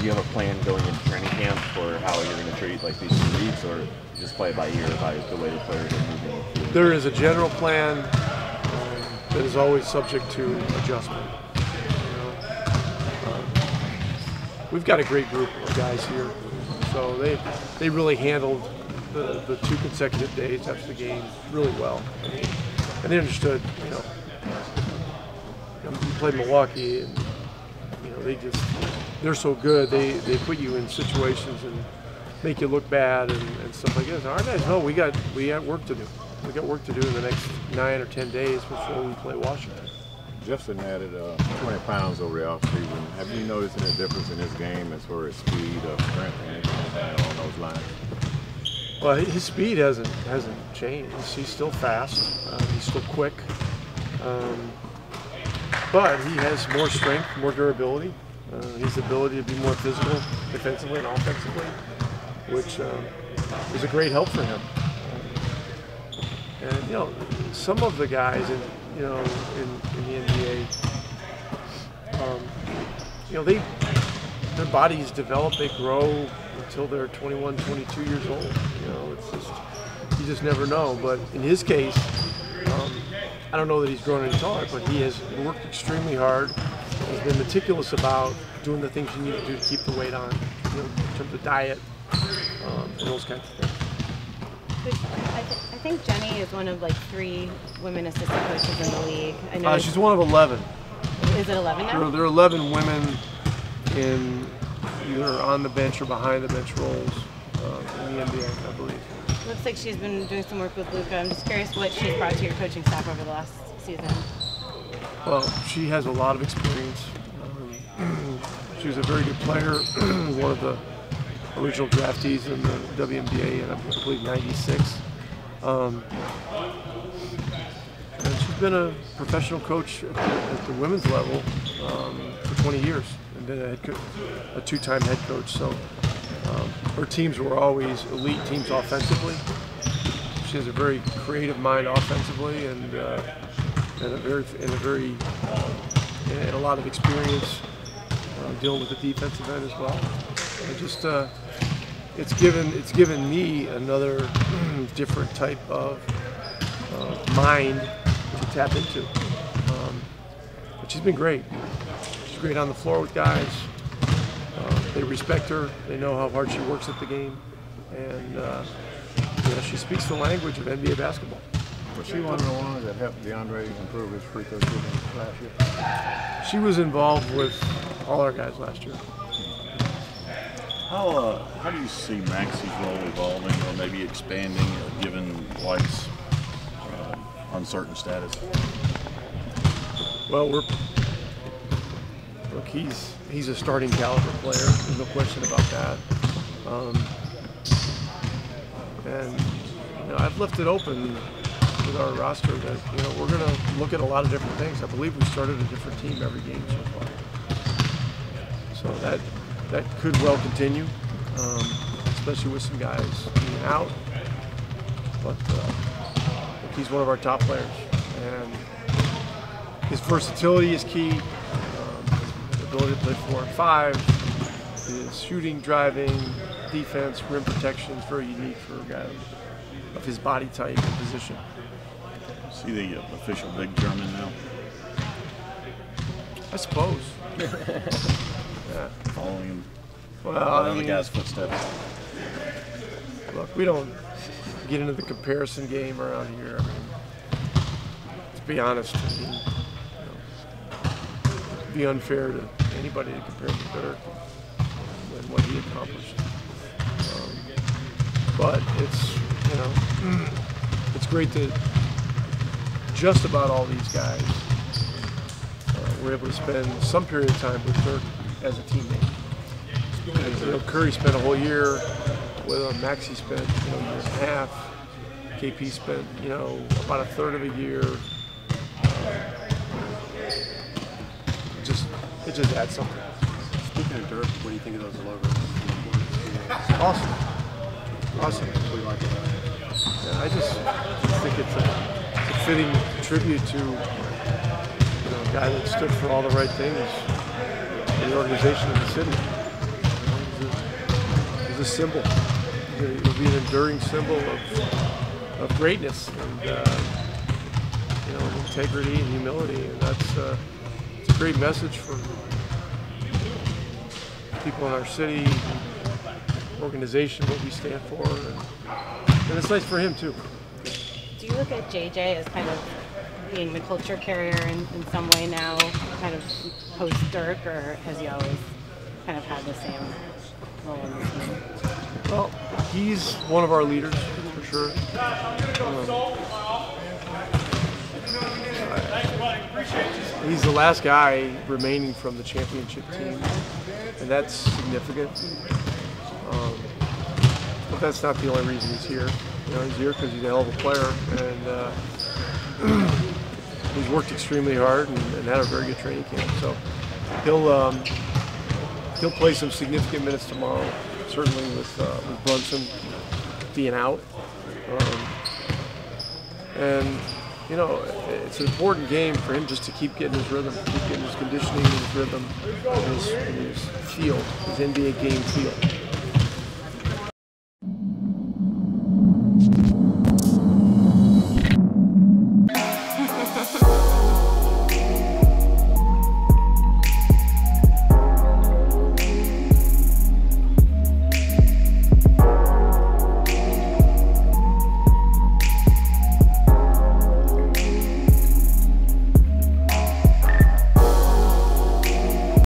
do you have a plan going into training camp for how you're going to treat like these leagues, or just play it by ear by the way the players are moving? the? There is a general plan um, that is always subject to adjustment. Um, We've got a great group of guys here, so they they really handled the, the two consecutive days after the game really well. And they understood, you know, you know, we played Milwaukee, and you know they just they're so good. They they put you in situations and make you look bad and, and stuff like this. Our guys know we got we got work to do. We got work to do in the next nine or ten days before we play Washington. Justin added uh, 20 pounds over the offseason. Have you noticed any difference in his game as far as speed or strength or anything on those lines? Well, his speed hasn't hasn't changed. He's still fast. Uh, he's still quick. Um, but he has more strength, more durability. Uh, his ability to be more physical, defensively and offensively, which um, is a great help for him. And you know, some of the guys in you know in, in the NBA, um, you know, they their bodies develop, they grow until they're 21, 22 years old. You know, it's just you just never know. But in his case, um, I don't know that he's grown any taller, but he has worked extremely hard. He's been meticulous about doing the things you need to do to keep the weight on, you know, in terms of diet um, and those kinds of things. I, th- I think Jenny is one of like three women assistant coaches in the league. I know. Uh, she's one of 11. is it 11 There, now? there are 11 women in either on the bench or behind the bench roles uh, in the NBA, I believe. Looks like she's been doing some work with Luka. I'm just curious what she's brought to your coaching staff over the last season. Well, she has a lot of experience. Um, she was a very good player, one of the original draftees in the WNBA in, I believe, 96. Um, and she's been a professional coach at the, women's level um, for 20 years and been a, a two-time head coach. So um, her teams were always elite teams offensively. She has a very creative mind offensively and, uh, and a very and a very and a lot of experience uh, dealing with the defensive end as well. And just uh, it's given it's given me another different type of uh, mind to tap into. Um, but she's been great. She's great on the floor with guys. Uh, they respect her. They know how hard she works at the game, and uh, you know, she speaks the language of NBA basketball. Was she one of the ones that helped DeAndre improve his free throw shooting last year? She was involved with all our guys last year. How uh, how do you see Maxi's role evolving or maybe expanding, uh, given Dwight's uh, uncertain status? Well, we're look. He's he's a starting caliber player. There's no question about that. Um, and you know, I've left it open with our roster that you know we're going to look at a lot of different things. I believe we started a different team every game so far. So that that could well continue, um, especially with some guys being out. But uh, he's one of our top players, and his versatility is key. Um, his ability to play four and five, his shooting, driving, defense, rim protection is very unique for a guy of his body type and position. See the uh, official big German now, I suppose. yeah. following him, Well, I following the mean, guy's footsteps. look, we don't get into the comparison game around here. I mean, to be honest, I mean, you know, it'd be unfair to anybody to compare to Dirk and what he accomplished. Um, but it's you know, it's great that just about all these guys uh, were able to spend some period of time with Dirk as a teammate. And, you know, Curry spent a whole year with him. Maxi spent you know, a year and a half. KP spent you know about a third of a year. It just it just adds something. Speaking of Dirk, what do you think of those logos? Awesome, awesome. You like it? Yeah, I just think it's a fitting tribute to you know, a guy that stood for all the right things in the organization of the city. It's a symbol. He'll be an enduring symbol of, of greatness and uh, you know integrity and humility, and that's uh, it's a great message for people in our city, organization, what we stand for, and, and it's nice for him too. Look at JJ as kind of being the culture carrier in, in some way now, kind of post Dirk, or has he always kind of had the same role in the team? Well, he's one of our leaders for sure. Um, he's the last guy remaining from the championship team, and that's significant. Um, but that's not the only reason he's here. You know, he's here because he's a hell of a player, and uh, he's worked extremely hard and, and had a very good training camp. So he'll um, he'll play some significant minutes tomorrow, certainly with, uh, with Brunson being out. Um, and, you know, it's an important game for him just to keep getting his rhythm, keep getting his conditioning his rhythm his, his field, his NBA game field.